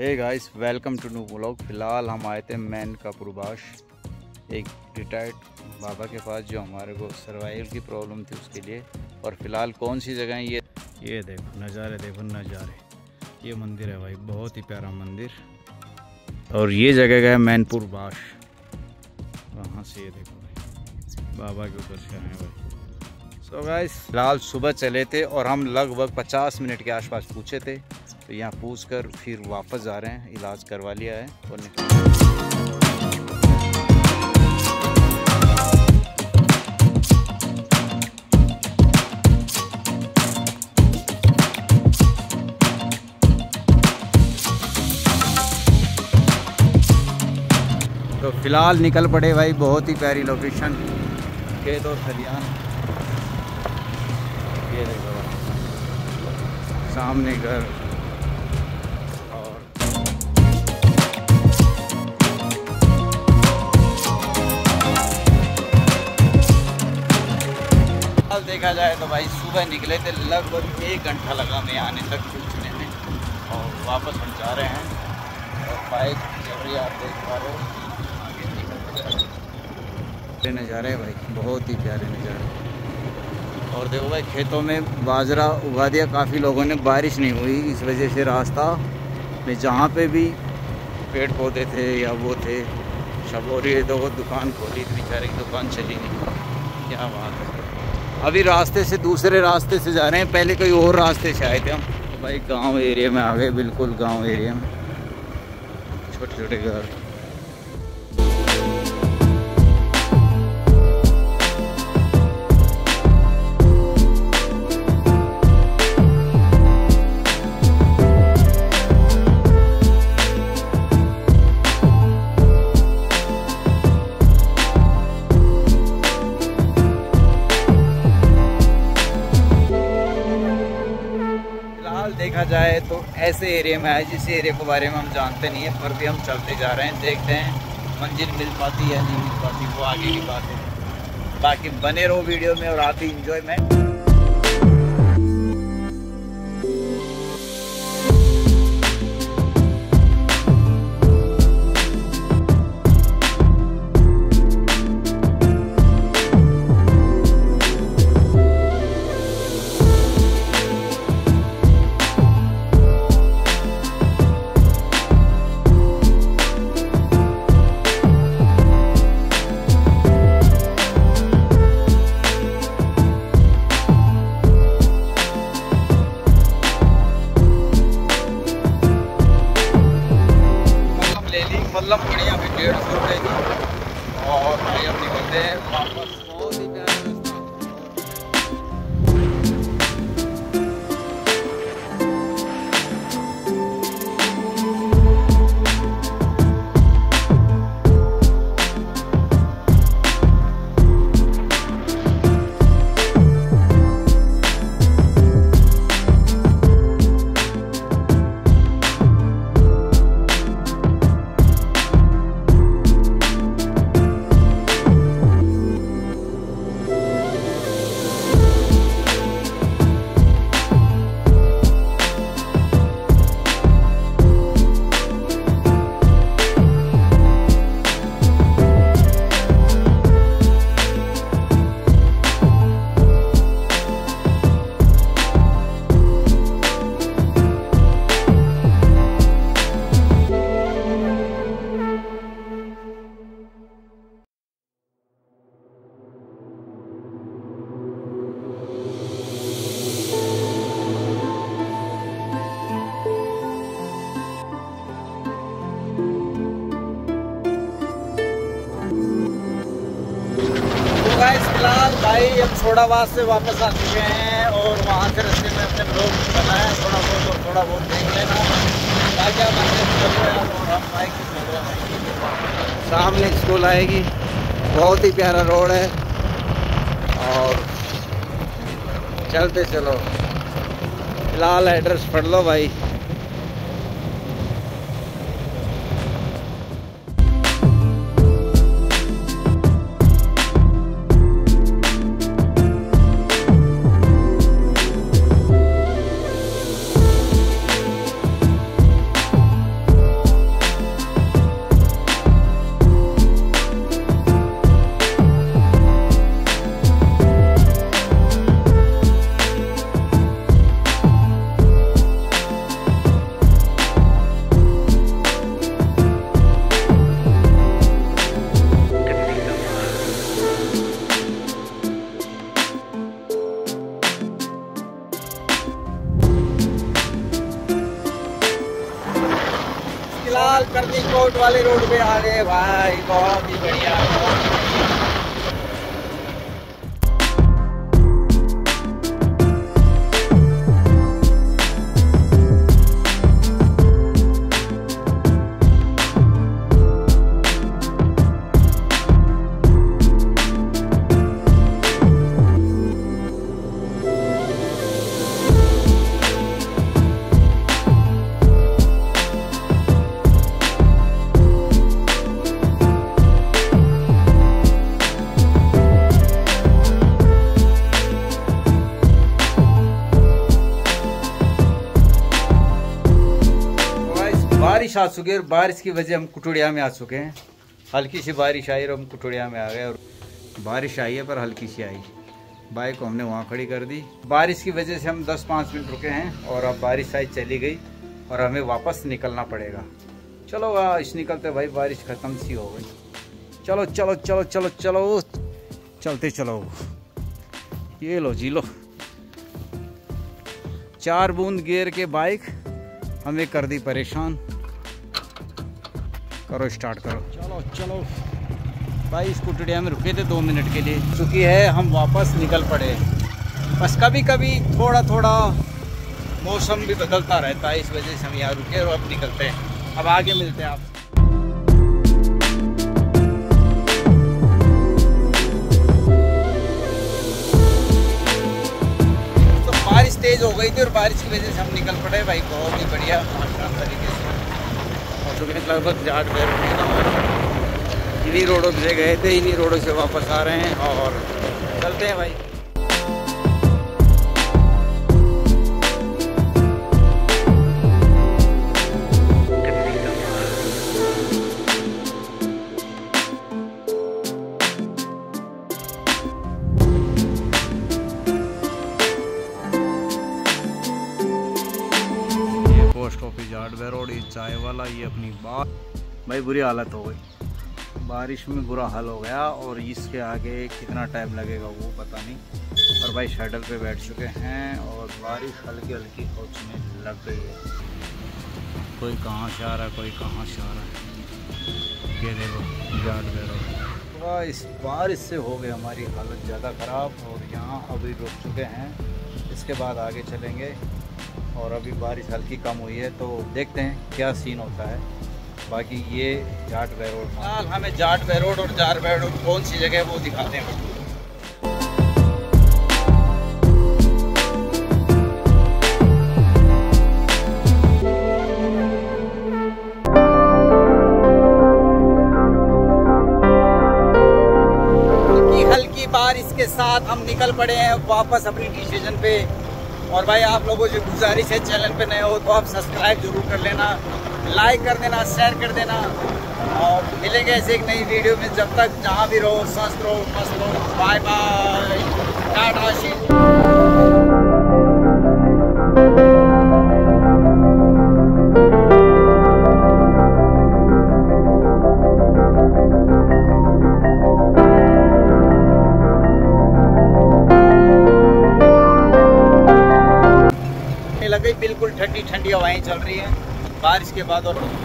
Hey guys welcome to new blog फ़िलहाल हम आए थे मैन का पूर्वाश एक रिटायर्ड बाबा के पास जो हमारे को सर्वाइवल की प्रॉब्लम थी उसके लिए। और फ़िलहाल कौन सी जगह है ये? ये देखो, नज़ारे देखो, नज़ारे। ये मंदिर है भाई, बहुत ही प्यारा मंदिर। और ये जगह का है मैनपुर बाश वहाँ से ये देखो भाई, बाबा के ऊपर से आए भाई। सो गाइस फ़िलहाल सुबह चले थे और हम लगभग 50 मिनट के आसपास पूछे थे। तो यहाँ पूछ कर फिर वापस आ रहे हैं, इलाज करवा लिया है और तो फ़िलहाल निकल पड़े भाई, बहुत ही प्यारी लोकेशन खेत और खलियान ये देखो। सामने घर। देखा जाए तो भाई सुबह निकले थे, लगभग एक घंटा लगा हमें आने तक पहुँचने में। और वापस हम जा रहे हैं। और बाइक रही आप देख पा रहे प्यारे नज़ारे भाई, बहुत ही प्यारे नज़ारे। और देखो भाई, खेतों में बाजरा उगा दिया। काफ़ी लोगों ने, बारिश नहीं हुई। इस वजह से रास्ता में जहाँ पे भी पेड़ पौधे थे या वो थे, सब और ये देखो, दुकान खोली। थी बेचारे की दुकान चली नहीं। क्या बात है। अभी रास्ते से दूसरे रास्ते से जा रहे हैं। पहले कोई और रास्ते से आए थे हम। तो भाई गाँव एरिया में आ गए, बिल्कुल गाँव एरिया में। छोटे छोटे घर। देखा जाए तो ऐसे एरिया में है जिस एरिया के बारे में हम जानते नहीं है, पर भी हम चलते जा रहे हैं, देखते हैं, मंजिल मिल पाती है, नहीं मिल पाती, वो आगे की बात है। बाकी बने रहो वीडियो में और आप ही इंजॉयमेंट ली मल्लम अभी डेढ़ सौ रुपये की। और भाई अब निकलते हैं वापस। भाई, हम छोड़ाबाद से वापस आ चुके हैं और वहाँ से रस्ते में अपने लोग बनाए थोड़ा बहुत और थोड़ा बहुत देख लेना। चल रहे हैं और हम बाइक से चल रहे सामने स्कूल आएगी। बहुत ही प्यारा रोड है। और चलते चलो। फ़िलहाल एड्रेस पढ़ लो भाई। करनी कोट वाले रोड पे आ गए। भाई बहुत ही बढ़िया। आ चुकी और बारिश की वजह हम कुटुड़िया में आ चुके हैं। हल्की सी बारिश आई और हम कुटुड़िया में आ गए और बारिश आई है पर हल्की सी आई। बाइक को हमने वहाँ खड़ी कर दी। बारिश की वजह से हम 10-5 मिनट रुके हैं और अब बारिश आई चली गई और हमें वापस निकलना पड़ेगा। चलो इस निकलते भाई, बारिश ख़त्म सी हो गई। चलो चलो चलो चलो चलो, चलते चलो। ये लो जी लो। चार बूंद गेर के बाइक हमें कर दी परेशान। करो स्टार्ट करो। चलो चलो। भाई स्कूटरिया में रुके थे दो मिनट के लिए। चूँकि है, हम वापस निकल पड़े। बस कभी कभी थोड़ा थोड़ा मौसम भी बदलता रहता है, इस वजह से हम यहाँ रुके और अब निकलते हैं। अब आगे मिलते हैं आप। तो बारिश तेज़ हो गई थी और बारिश की वजह से हम निकल पड़े भाई, बहुत ही बढ़िया तरीके से। चुके हैं लगभग जाट गए इन्हीं रोडों से गए थे, इन्हीं रोडों से वापस आ रहे हैं और चलते हैं भाई। भाई बुरी हालत हो गई। बारिश में बुरा हाल हो गया और इसके आगे कितना टाइम लगेगा वो पता नहीं और भाई शटल पे बैठ चुके हैं और बारिश हल्की हल्की पहुँचने लग गई है। कोई कहाँ से आ रहा है, कोई कहाँ से आ रहा है? ये देखो जाडवे रोड इस बारिश से हो गई हमारी हालत ज़्यादा ख़राब और यहाँ अभी रुक चुके हैं। इसके बाद आगे चलेंगे और अभी बारिश हल्की कम हुई है तो देखते हैं क्या सीन होता है। बाकी ये जाट वे रोड फ़िलहाल हमें जाट वे रोड और जार वे रोड कौन सी जगह है वो दिखाते हैं हल्की बारिश के साथ हम निकल पड़े हैं वापस अपनी डिसीज़न पे। और भाई आप लोगों से गुजारिश है चैनल पे नए हो तो आप सब्सक्राइब ज़रूर कर लेना। लाइक कर देना शेयर कर देना। और मिलेंगे ऐसे एक नई वीडियो में। जब तक जहाँ भी रहो, स्वस्थ रहो, मस्त रहो। बाय बाय टाटा लग गई बिल्कुल ठंडी